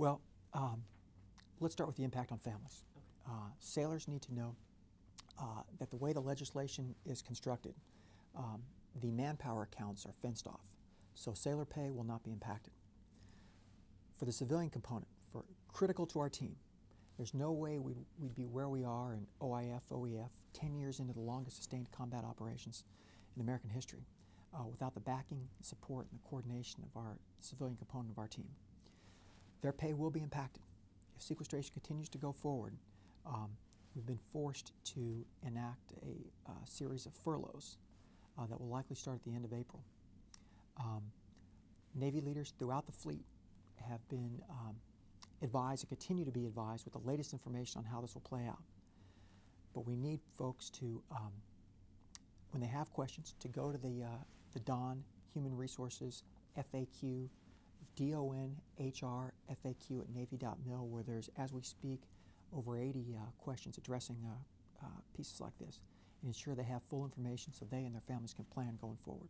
Well, um, let's start with the impact on families. Okay. Uh, sailors need to know uh, that the way the legislation is constructed, um, the manpower accounts are fenced off, so sailor pay will not be impacted. For the civilian component, for critical to our team, there's no way we'd, we'd be where we are in OIF, OEF, 10 years into the longest sustained combat operations in American history, uh, without the backing, support, and the coordination of our civilian component of our team. Their pay will be impacted. If sequestration continues to go forward, um, we've been forced to enact a uh, series of furloughs uh, that will likely start at the end of April. Um, Navy leaders throughout the fleet have been um, advised and continue to be advised with the latest information on how this will play out. But we need folks to, um, when they have questions, to go to the, uh, the DON Human Resources FAQ, DON HR FAQ at Navy.mil, where there's, as we speak, over 80 uh, questions addressing uh, uh, pieces like this, and ensure they have full information so they and their families can plan going forward.